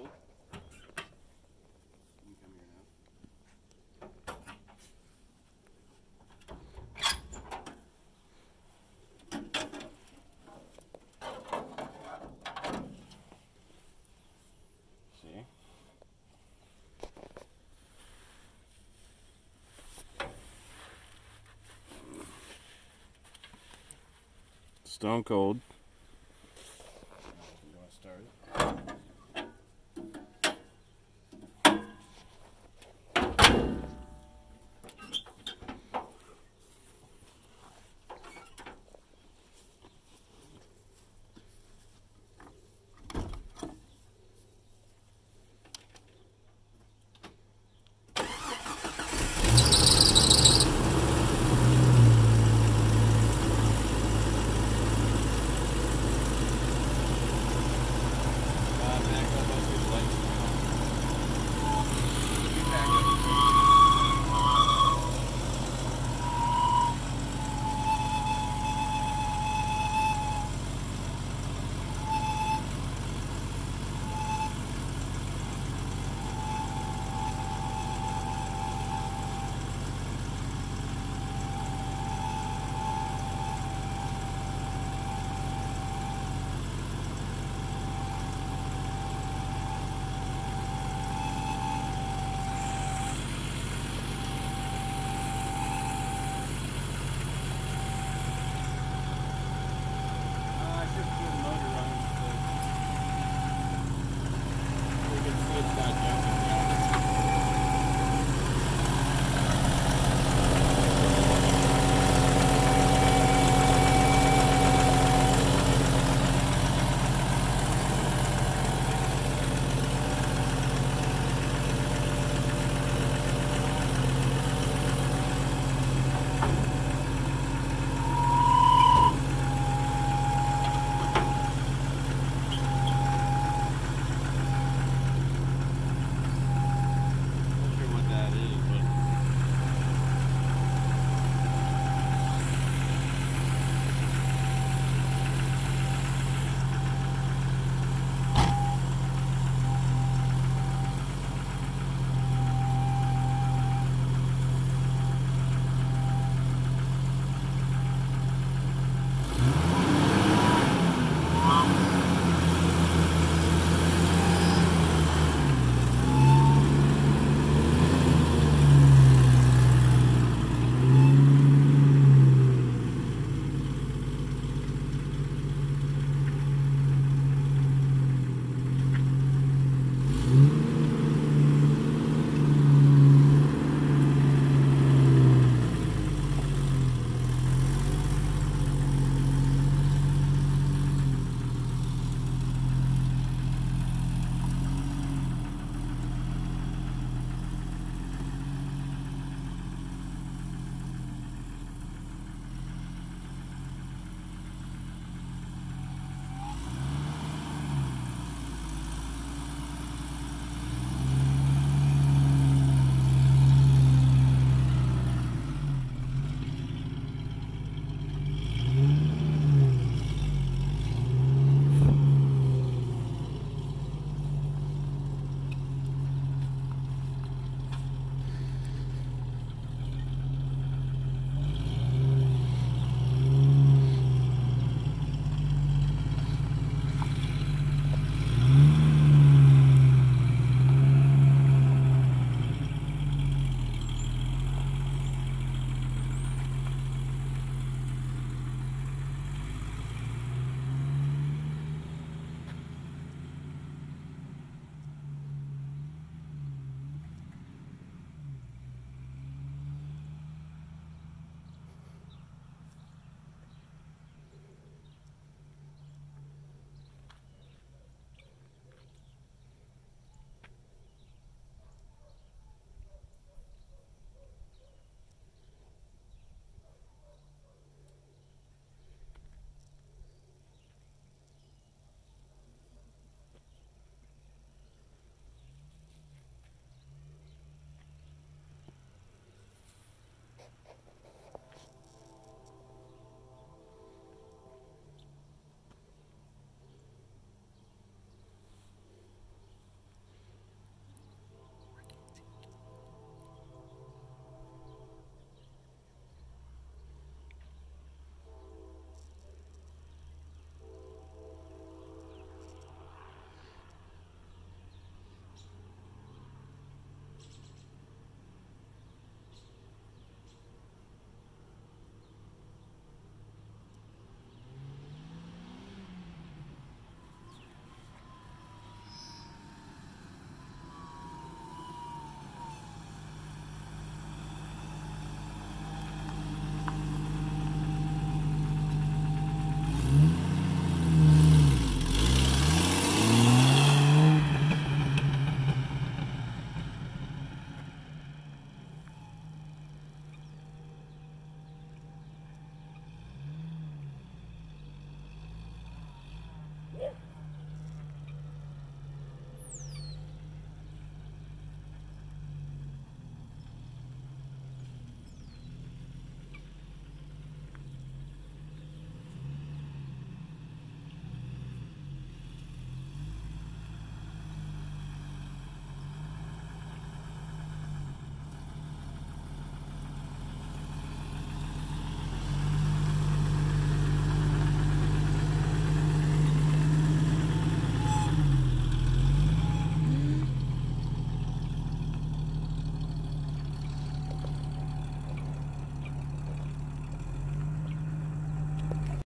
cold. You can come here now. See? Stone cold.